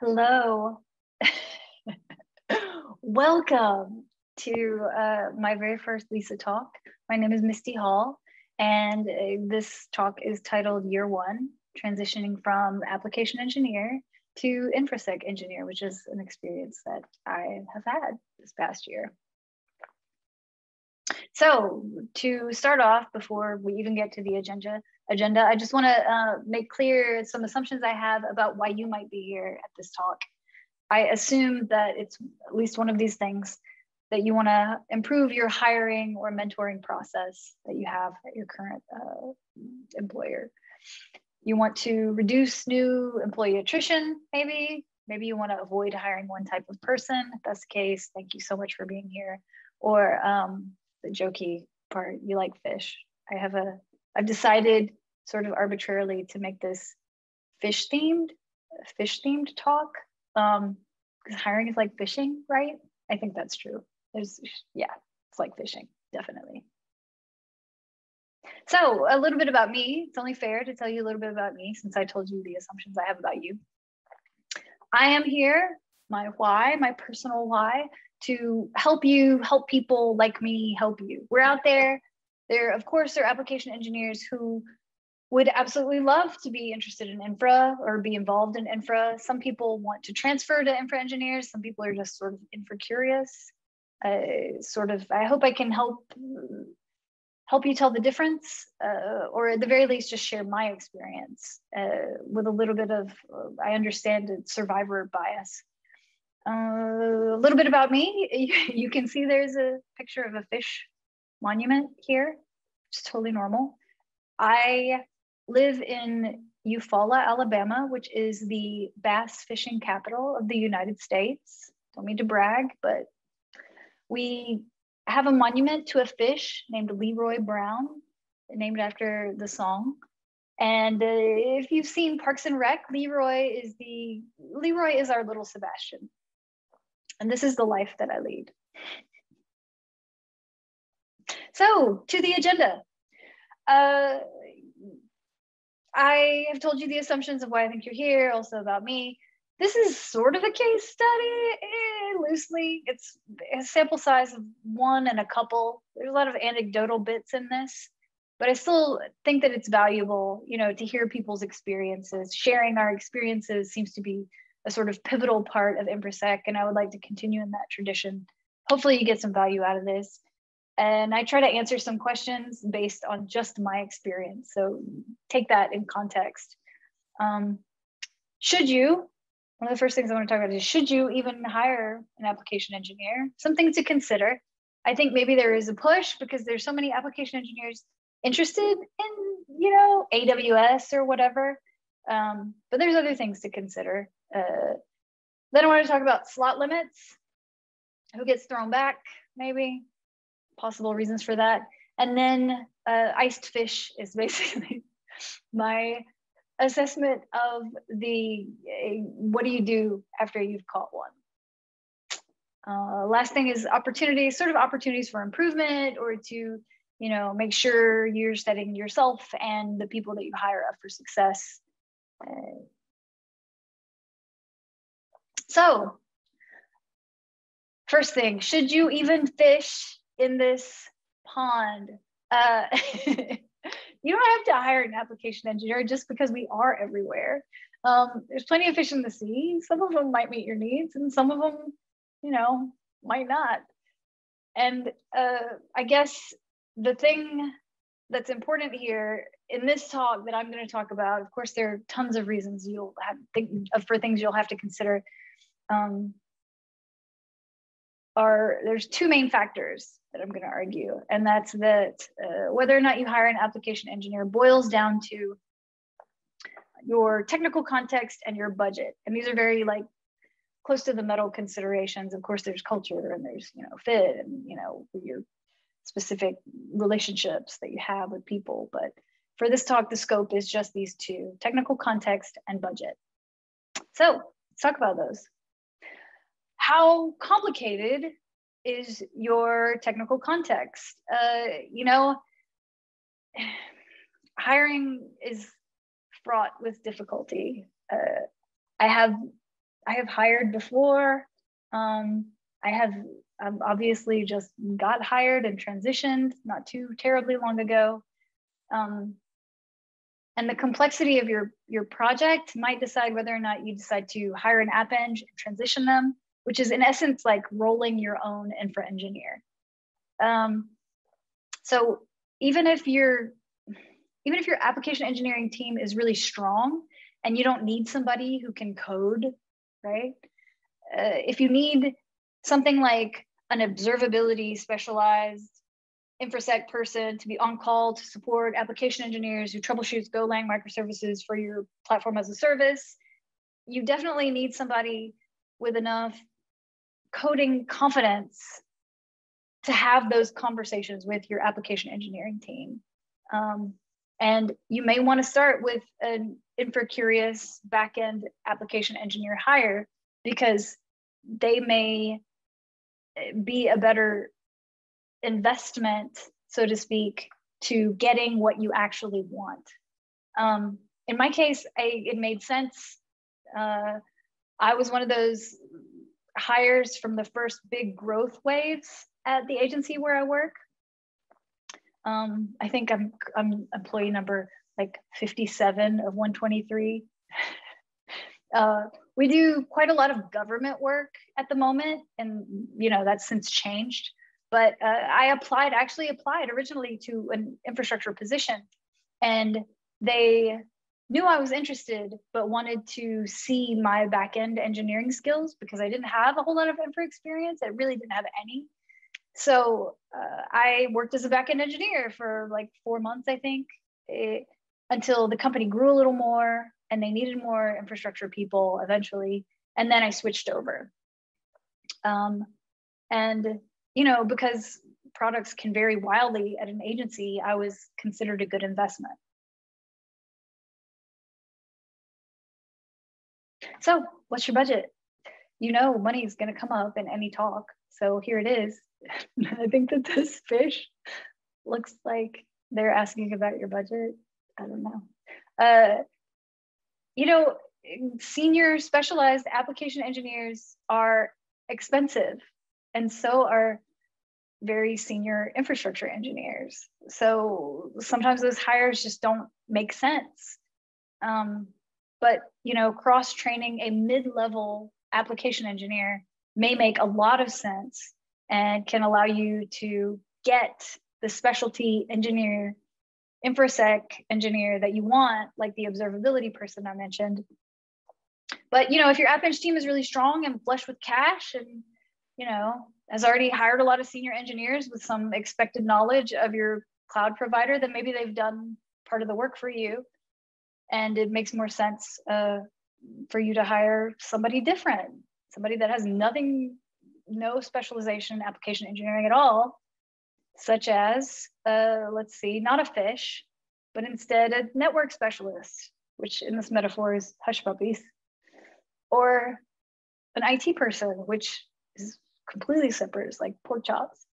Hello. Welcome to uh, my very first Lisa talk. My name is Misty Hall, and uh, this talk is titled Year One Transitioning from Application Engineer to InfraSec Engineer, which is an experience that I have had this past year. So, to start off, before we even get to the agenda, agenda. I just want to uh, make clear some assumptions I have about why you might be here at this talk. I assume that it's at least one of these things that you want to improve your hiring or mentoring process that you have at your current uh, employer. You want to reduce new employee attrition, maybe. Maybe you want to avoid hiring one type of person. If that's the case, thank you so much for being here. Or um, the jokey part, you like fish. I have a I've decided sort of arbitrarily to make this fish themed, fish themed talk. Um, because hiring is like fishing, right? I think that's true. There's, yeah, it's like fishing, definitely. So a little bit about me. It's only fair to tell you a little bit about me since I told you the assumptions I have about you. I am here, my why, my personal why, to help you, help people like me, help you. We're out there there, of course, there are application engineers who would absolutely love to be interested in infra or be involved in infra. Some people want to transfer to infra engineers. Some people are just sort of infra curious. Uh, sort of, I hope I can help help you tell the difference, uh, or at the very least, just share my experience uh, with a little bit of, I understand survivor bias. Uh, a little bit about me. You can see there's a picture of a fish monument here, is totally normal. I live in Eufaula, Alabama, which is the bass fishing capital of the United States. Don't mean to brag, but we have a monument to a fish named Leroy Brown, named after the song. And uh, if you've seen Parks and Rec, Leroy is the Leroy is our little Sebastian. And this is the life that I lead. So to the agenda. Uh, I have told you the assumptions of why I think you're here, also about me. This is sort of a case study, eh, loosely. It's a sample size of one and a couple. There's a lot of anecdotal bits in this, but I still think that it's valuable, you know, to hear people's experiences. Sharing our experiences seems to be a sort of pivotal part of InfoSec, and I would like to continue in that tradition. Hopefully, you get some value out of this and I try to answer some questions based on just my experience. So take that in context. Um, should you, one of the first things I want to talk about is should you even hire an application engineer? Something to consider. I think maybe there is a push because there's so many application engineers interested in, you know, AWS or whatever. Um, but there's other things to consider. Uh, then I want to talk about slot limits. Who gets thrown back, maybe possible reasons for that. And then uh, iced fish is basically my assessment of the uh, what do you do after you've caught one. Uh, last thing is opportunities, sort of opportunities for improvement or to, you know, make sure you're setting yourself and the people that you hire up for success. Uh, so, first thing, should you even fish in this pond. Uh, you don't have to hire an application engineer just because we are everywhere. Um, there's plenty of fish in the sea. Some of them might meet your needs, and some of them, you know, might not. And uh, I guess the thing that's important here in this talk that I'm going to talk about, of course, there are tons of reasons you'll have think for things you'll have to consider. Um, are there's two main factors that I'm going to argue, and that's that uh, whether or not you hire an application engineer boils down to your technical context and your budget. And these are very like close to the metal considerations. Of course, there's culture and there's you know fit and you know your specific relationships that you have with people. But for this talk, the scope is just these two: technical context and budget. So let's talk about those. How complicated is your technical context. Uh, you know, hiring is fraught with difficulty. Uh, I have I have hired before. Um, I have um, obviously just got hired and transitioned not too terribly long ago. Um, and the complexity of your, your project might decide whether or not you decide to hire an app eng and transition them, which is in essence like rolling your own infra engineer. Um, so even if you're even if your application engineering team is really strong and you don't need somebody who can code, right? Uh, if you need something like an observability specialized infosec person to be on call to support application engineers who troubleshoots Golang microservices for your platform as a service, you definitely need somebody with enough coding confidence to have those conversations with your application engineering team. Um, and you may want to start with an infra curious backend application engineer hire because they may be a better investment, so to speak, to getting what you actually want. Um, in my case, I, it made sense. Uh, I was one of those hires from the first big growth waves at the agency where I work. Um, I think I'm I'm employee number like 57 of 123. uh, we do quite a lot of government work at the moment, and you know that's since changed. But uh, I applied, actually applied originally to an infrastructure position, and they knew I was interested, but wanted to see my back end engineering skills because I didn't have a whole lot of infra experience. I really didn't have any. So uh, I worked as a backend engineer for like four months, I think, it, until the company grew a little more and they needed more infrastructure people eventually. And then I switched over. Um, and, you know, because products can vary wildly at an agency, I was considered a good investment. So, what's your budget? You know, money is going to come up in any talk. So, here it is. I think that this fish looks like they're asking about your budget. I don't know. Uh, you know, senior specialized application engineers are expensive, and so are very senior infrastructure engineers. So sometimes those hires just don't make sense. Um, but you know, cross training a mid-level application engineer may make a lot of sense and can allow you to get the specialty engineer, infosec engineer that you want, like the observability person I mentioned. But you know, if your app team is really strong and flush with cash and you know, has already hired a lot of senior engineers with some expected knowledge of your cloud provider, then maybe they've done part of the work for you. And it makes more sense uh, for you to hire somebody different, somebody that has nothing no specialization in application engineering at all, such as, uh, let's see, not a fish, but instead a network specialist, which in this metaphor is hush puppies, or an IT person, which is completely separate, it's like pork chops,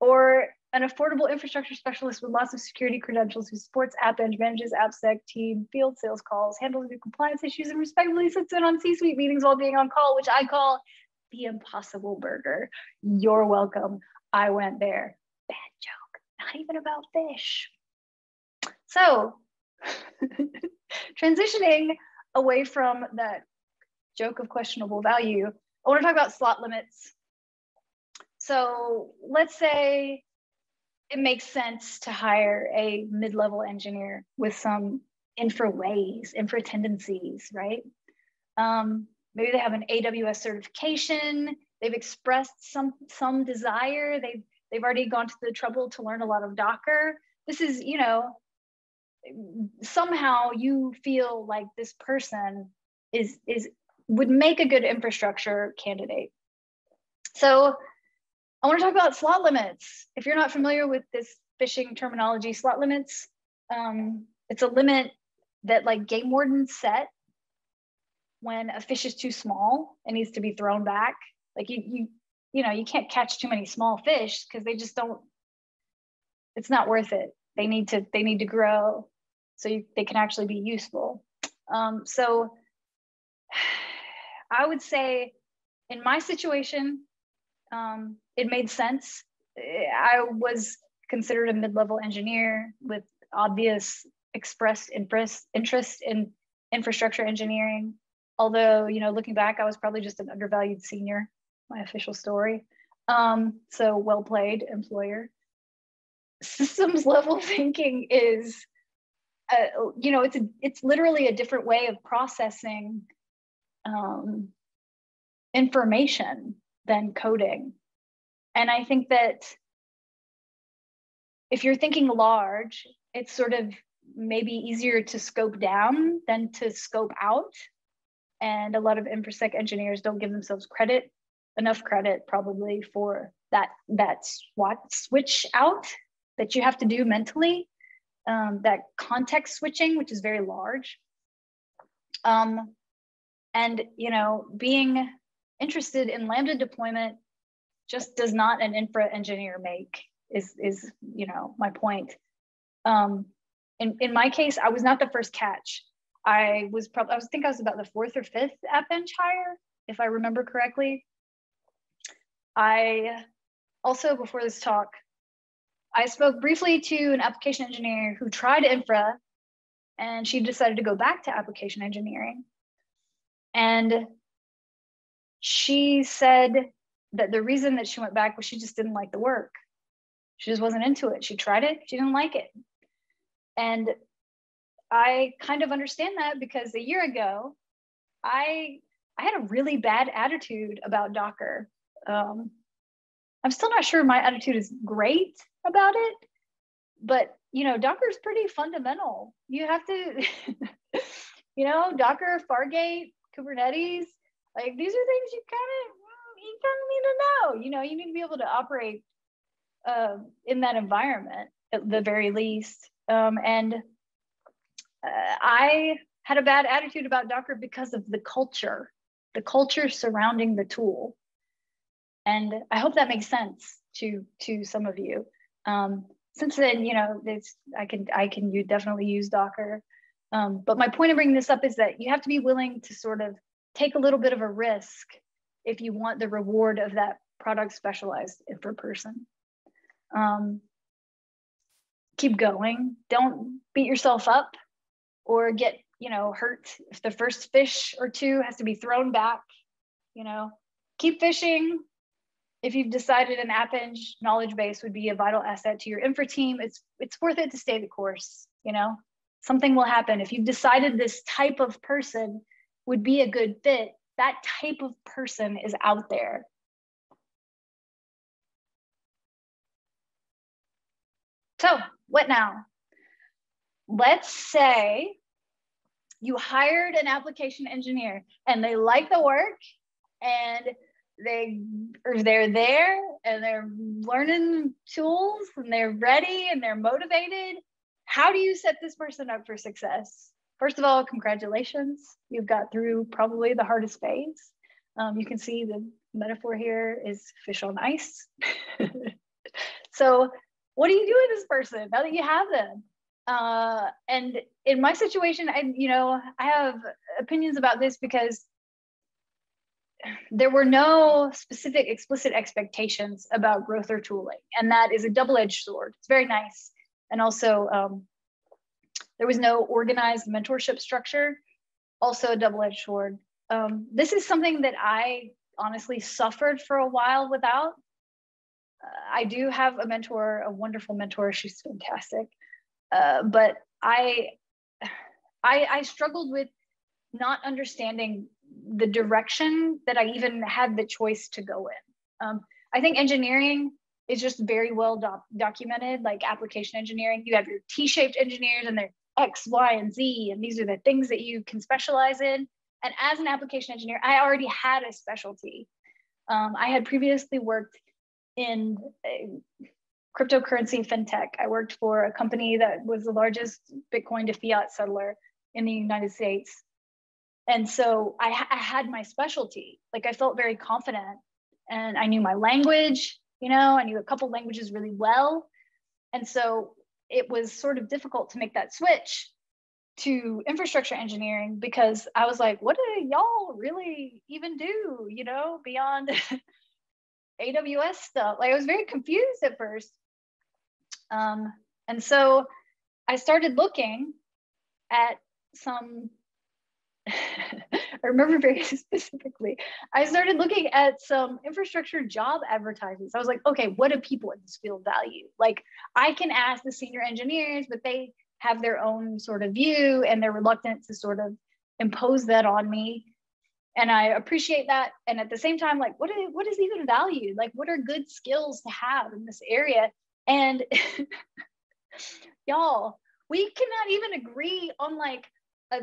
or an affordable infrastructure specialist with lots of security credentials who supports AppEng, manages AppSec team, field sales calls, handles new compliance issues, and respectfully sits in on C-suite meetings while being on call, which I call the impossible burger. You're welcome. I went there. Bad joke. Not even about fish. So transitioning away from that joke of questionable value, I want to talk about slot limits. So let's say it makes sense to hire a mid-level engineer with some infra ways, infra tendencies, right? Um, maybe they have an AWS certification. They've expressed some some desire. They've they've already gone to the trouble to learn a lot of Docker. This is, you know, somehow you feel like this person is is would make a good infrastructure candidate. So I want to talk about slot limits. If you're not familiar with this fishing terminology, slot limits, um, it's a limit that like game wardens set when a fish is too small and needs to be thrown back. Like you, you, you know, you can't catch too many small fish because they just don't. It's not worth it. They need to. They need to grow so you, they can actually be useful. Um, so I would say in my situation, um, it made sense. I was considered a mid-level engineer with obvious expressed interest in infrastructure engineering. Although, you know, looking back, I was probably just an undervalued senior, my official story. Um, so well played, employer. Systems level thinking is, uh, you know, it's a, it's literally a different way of processing um, information than coding. And I think that if you're thinking large, it's sort of maybe easier to scope down than to scope out. And a lot of infrasec engineers don't give themselves credit, enough credit probably for that that SWAT switch out that you have to do mentally, um, that context switching, which is very large. Um, and you know, being interested in Lambda deployment just does not an infra engineer make is is you know my point. Um, in, in my case, I was not the first catch. I was probably, I was think I was about the fourth or fifth AppEng hire, if I remember correctly. I also, before this talk, I spoke briefly to an application engineer who tried infra and she decided to go back to application engineering. And she said that the reason that she went back was she just didn't like the work. She just wasn't into it. She tried it, she didn't like it. And I kind of understand that because a year ago, I I had a really bad attitude about Docker. Um, I'm still not sure my attitude is great about it, but you know, Docker is pretty fundamental. You have to, you know, Docker, Fargate, Kubernetes, like these are things you kind of you need to know. You know, you need to be able to operate uh, in that environment at the very least. Um, and uh, I had a bad attitude about Docker because of the culture, the culture surrounding the tool. And I hope that makes sense to to some of you. Um, since then, you know, it's I can I can you definitely use Docker. Um, but my point of bringing this up is that you have to be willing to sort of take a little bit of a risk if you want the reward of that product specialized infra person. Um, keep going. Don't beat yourself up or get, you know, hurt if the first fish or two has to be thrown back, you know, keep fishing. If you've decided an AppEng knowledge base would be a vital asset to your infra team, it's it's worth it to stay the course, you know. Something will happen. If you've decided this type of person would be a good fit, that type of person is out there So, what now? Let's say you hired an application engineer and they like the work and they or they're there and they're learning tools and they're ready and they're motivated. How do you set this person up for success? First of all, congratulations. You've got through probably the hardest phase. Um, you can see the metaphor here is fish on ice. so what do you do with this person now that you have them? Uh, and in my situation, I, you know, I have opinions about this because there were no specific explicit expectations about growth or tooling. And that is a double-edged sword. It's very nice. And also um, there was no organized mentorship structure, also a double-edged sword. Um, this is something that I honestly suffered for a while without. I do have a mentor, a wonderful mentor. She's fantastic. Uh, but I, I, I struggled with not understanding the direction that I even had the choice to go in. Um, I think engineering is just very well doc documented, like application engineering. You have your T-shaped engineers and they're X, Y, and Z, and these are the things that you can specialize in. And as an application engineer, I already had a specialty. Um, I had previously worked in cryptocurrency fintech. I worked for a company that was the largest Bitcoin to fiat settler in the United States. And so I, I had my specialty. Like I felt very confident and I knew my language, you know, I knew a couple languages really well. And so it was sort of difficult to make that switch to infrastructure engineering because I was like, what do y'all really even do, you know, beyond AWS stuff? Like I was very confused at first. Um, and so I started looking at some I remember very specifically. I started looking at some infrastructure job advertisements. I was like, okay, what do people in this field value? Like, I can ask the senior engineers, but they have their own sort of view and they're reluctant to sort of impose that on me. And I appreciate that. And at the same time, like, what is, what is even valued? Like, what are good skills to have in this area? And y'all, we cannot even agree on like a,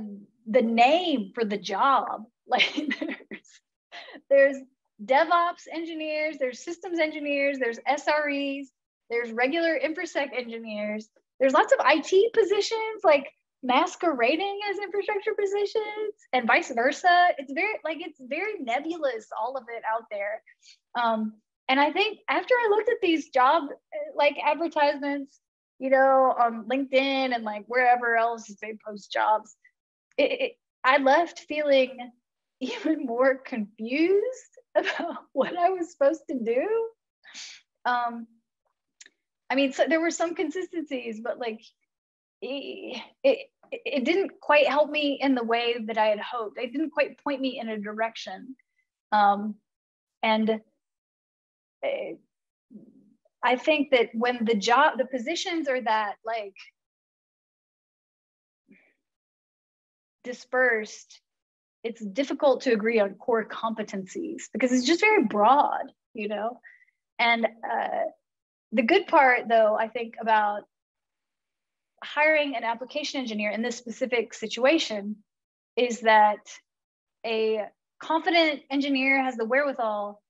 the name for the job. Like there's there's DevOps engineers, there's systems engineers, there's SREs, there's regular infrasec engineers. There's lots of IT positions like masquerading as infrastructure positions and vice versa. It's very like it's very nebulous, all of it out there. Um, and I think after I looked at these job like advertisements, you know, on LinkedIn and like wherever else they post jobs, it, it, I left feeling even more confused about what I was supposed to do. Um, I mean, so there were some consistencies, but like it, it, it didn't quite help me in the way that I had hoped. It didn't quite point me in a direction. Um, and eh, I think that when the job, the positions are that like dispersed, it's difficult to agree on core competencies because it's just very broad, you know? And uh, the good part, though, I think about hiring an application engineer in this specific situation is that a confident engineer has the wherewithal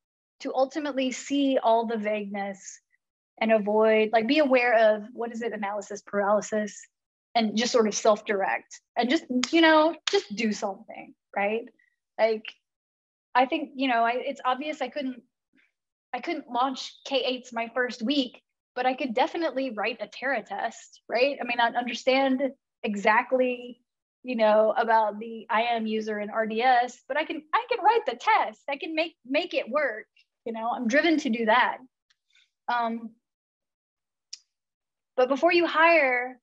to ultimately see all the vagueness and avoid, like, be aware of what is it, analysis paralysis, and just sort of self-direct and just you know just do something right? Like i think you know I, it's obvious i couldn't i couldn't launch k8s my first week but i could definitely write a Terratest right? I mean i understand exactly you know about the IAM user and rds but i can i can write the test. I can make make it work you know? I'm driven to do that. Um, but before you hire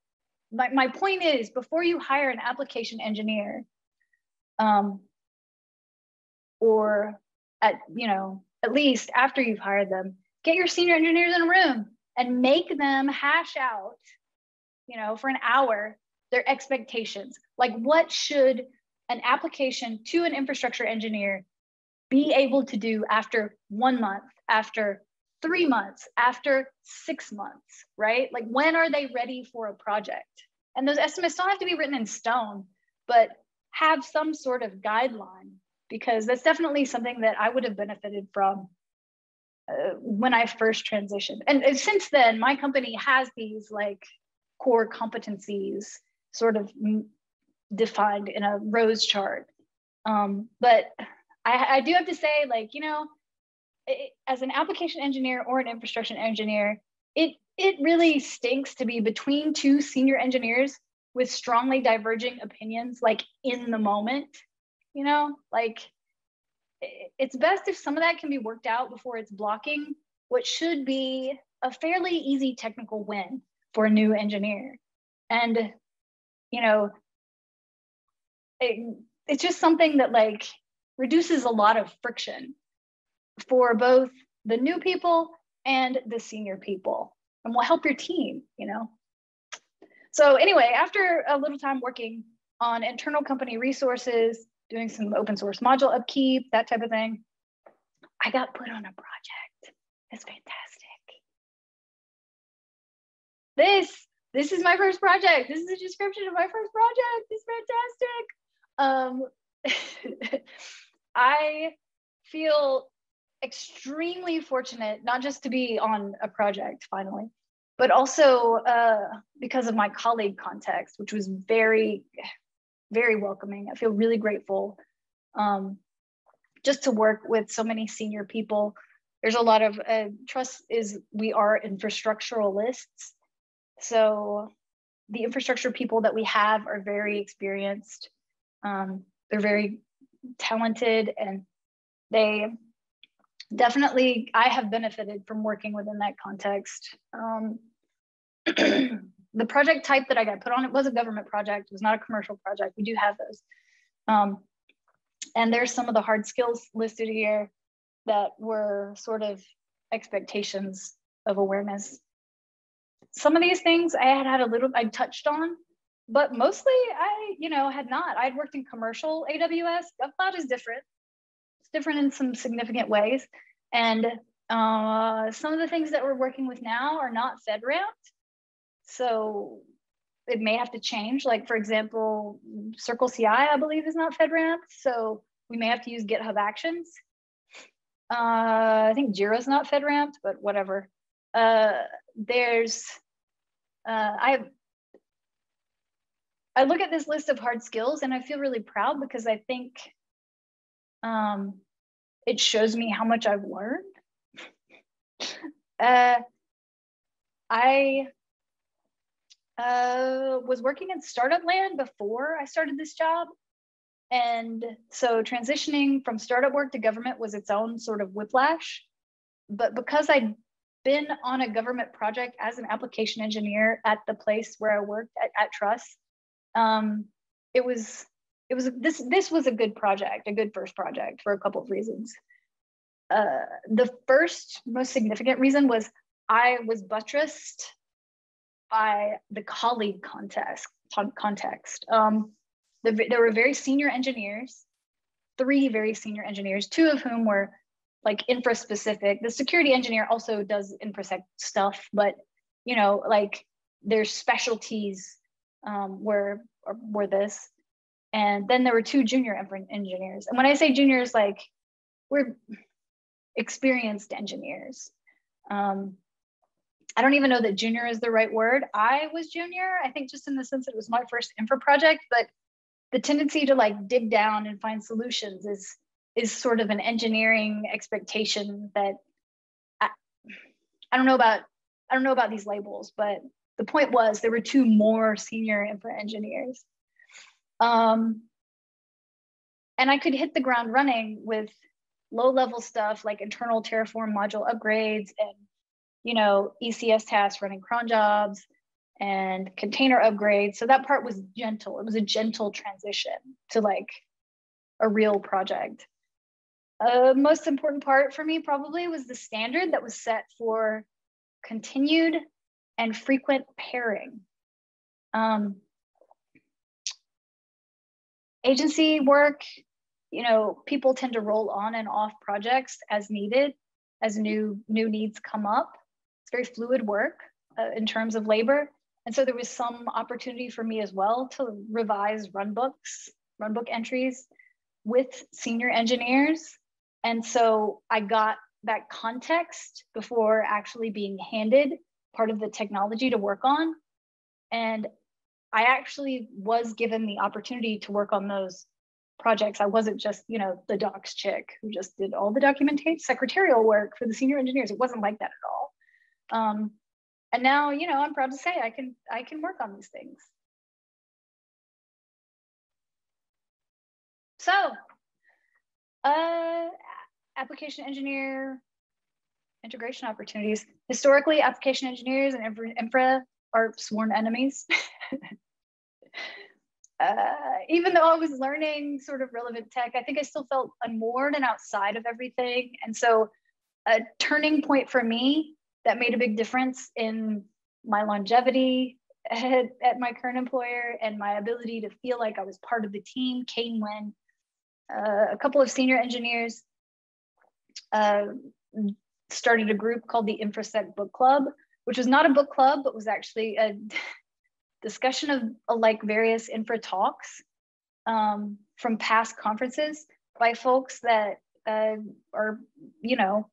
my, my point is before you hire an application engineer um, or at you know at least after you've hired them get your senior engineers in a room and make them hash out you know for an hour their expectations. Like what should an application to an infrastructure engineer be able to do after one month after three months, after six months, right? Like when are they ready for a project? And those estimates don't have to be written in stone, but have some sort of guideline because that's definitely something that I would have benefited from uh, when I first transitioned. And, and since then, my company has these like core competencies sort of defined in a rose chart. Um, but I, I do have to say, like, you know, it, as an application engineer or an infrastructure engineer, it it really stinks to be between two senior engineers with strongly diverging opinions, like in the moment. You know, like it's best if some of that can be worked out before it's blocking what should be a fairly easy technical win for a new engineer. And, you know, it, it's just something that like reduces a lot of friction for both the new people and the senior people and will help your team, you know? So anyway, after a little time working on internal company resources, doing some open source module upkeep, that type of thing, I got put on a project. It's fantastic. This, this is my first project. This is a description of my first project. It's fantastic. Um, I feel extremely fortunate not just to be on a project finally, but also uh, because of my colleague context, which was very, very welcoming. I feel really grateful um, just to work with so many senior people. There's a lot of uh, Truss is we are infrastructuralists. So the infrastructure people that we have are very experienced. Um, they're very talented and they definitely, I have benefited from working within that context. Um, the project type that I got put on, it was a government project, it was not a commercial project. We do have those. Um, and there's some of the hard skills listed here that were sort of expectations of awareness. Some of these things I had had a little, I touched on, but mostly I, you know, had not. I'd worked in commercial AWS. GovCloud is different. Different in some significant ways. And uh, some of the things that we're working with now are not FedRAMP. So it may have to change. Like for example, Circle CI, I believe is not FedRAMP. So we may have to use GitHub Actions. Uh, I think Jira's not FedRAMP, but whatever. Uh, there's, uh, I I look at this list of hard skills and I feel really proud because I think um, it shows me how much I've learned. uh, I uh, was working in startup land before I started this job. And so transitioning from startup work to government was its own sort of whiplash. But because I'd been on a government project as an application engineer at the place where I worked at, at Truss, um, it was it was this this was a good project, a good first project for a couple of reasons. Uh, the first most significant reason was I was buttressed by the colleague context. Context. Um, the, there were very senior engineers, three very senior engineers, two of whom were like infra specific. The security engineer also does infra stuff, but you know, like their specialties um, were were this. And then there were two junior infra engineers. And when I say juniors, like we're experienced engineers. Um, I don't even know that junior is the right word. I was junior, I think just in the sense that it was my first infra project, but the tendency to like dig down and find solutions is is sort of an engineering expectation that I, I don't know about I don't know about these labels, but the point was there were two more senior infra engineers. Um, and I could hit the ground running with low level stuff like internal Terraform module upgrades and you know, ECS tasks running cron jobs and container upgrades. So that part was gentle. It was a gentle transition to like a real project. Uh, most important part for me probably was the standard that was set for continued and frequent pairing. Um, agency work, you know, people tend to roll on and off projects as needed, as new new needs come up It's very fluid work uh, in terms of labor. And so there was some opportunity for me as well to revise runbooks, runbook entries with senior engineers. And so I got that context before actually being handed part of the technology to work on. And I actually was given the opportunity to work on those projects. I wasn't just, you know, the docs chick who just did all the documentation, secretarial work for the senior engineers. It wasn't like that at all. Um, and now, you know, I'm proud to say I can I can work on these things. So, uh, application engineer integration opportunities. Historically, application engineers and infra are sworn enemies. uh, even though I was learning sort of relevant tech, I think I still felt unmoored and outside of everything. And so a turning point for me that made a big difference in my longevity at, at my current employer and my ability to feel like I was part of the team came when uh, a couple of senior engineers uh, started a group called the InfraSec Book Club, which was not a book club, but was actually a discussion of uh, like various infra talks um, from past conferences by folks that uh, are, you know,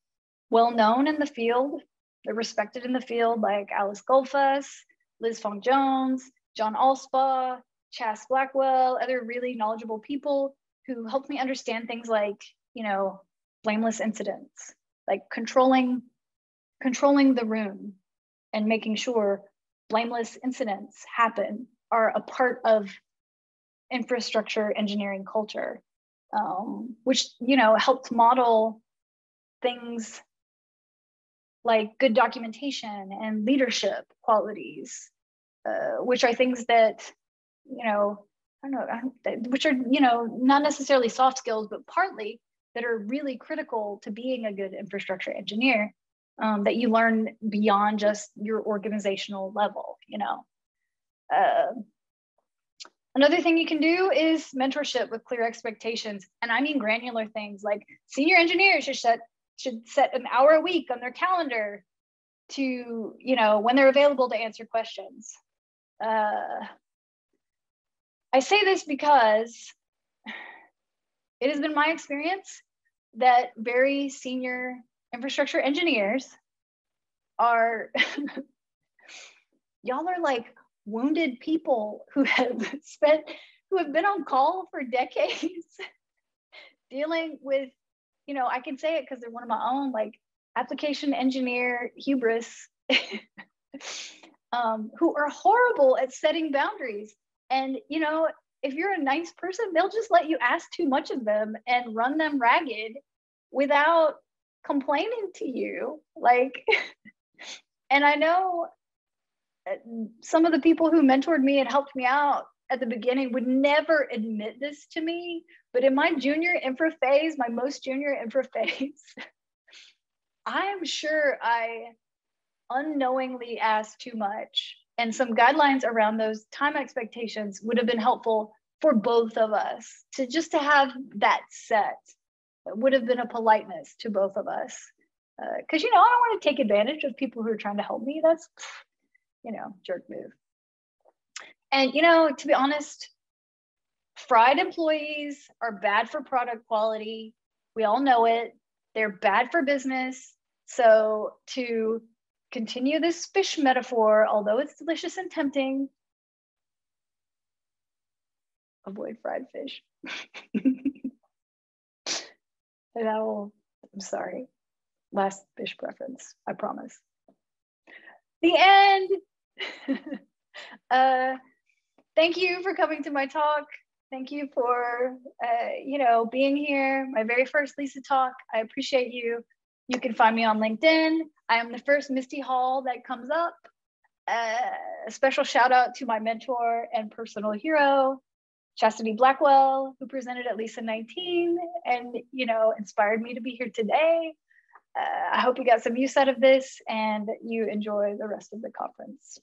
well known in the field they're respected in the field like Alice Goldfuss, Liz Fong Jones, John Allspaw, Chas Blackwell, other really knowledgeable people who helped me understand things like, you know, blameless incidents, like controlling controlling the room and making sure blameless incidents happen are a part of infrastructure engineering culture, um, which you know helped model things like good documentation and leadership qualities, uh, which are things that you know I don't know, which are you know not necessarily soft skills, but partly that are really critical to being a good infrastructure engineer um, that you learn beyond just your organizational level. You know. Uh, Another thing you can do is mentorship with clear expectations. And I mean granular things like senior engineers should set, should set an hour a week on their calendar to, you know, when they're available to answer questions. Uh, I say this because it has been my experience that very senior infrastructure engineers are, y'all are like wounded people who have spent who have been on call for decades dealing with you know i can say it because they're one of my own like application engineer hubris um, who are horrible at setting boundaries. And you know if you're a nice person they'll just let you ask too much of them and run them ragged without complaining to you like and i know uh, some of the people who mentored me and helped me out at the beginning would never admit this to me. But in my junior infra phase, my most junior infra phase, I am sure I unknowingly asked too much. And some guidelines around those time expectations would have been helpful for both of us to just to have that set. Would have been a politeness to both of us. Because, uh, you know, I don't want to take advantage of people who are trying to help me. That's you know, jerk move. And, you know, to be honest, fried employees are bad for product quality. We all know it. They're bad for business. So, to continue this fish metaphor, although it's delicious and tempting, avoid fried fish. and I will, I'm sorry, last fish preference, I promise. The end. uh, thank you for coming to my talk. Thank you for, uh, you know, being here. My very first Lisa talk. I appreciate you. You can find me on LinkedIn. I am the first Misty Hall that comes up. Uh, a special shout out to my mentor and personal hero, Chastity Blackwell, who presented at Lisa 19 and, you know, inspired me to be here today uh, I hope you got some use out of this and you enjoy the rest of the conference.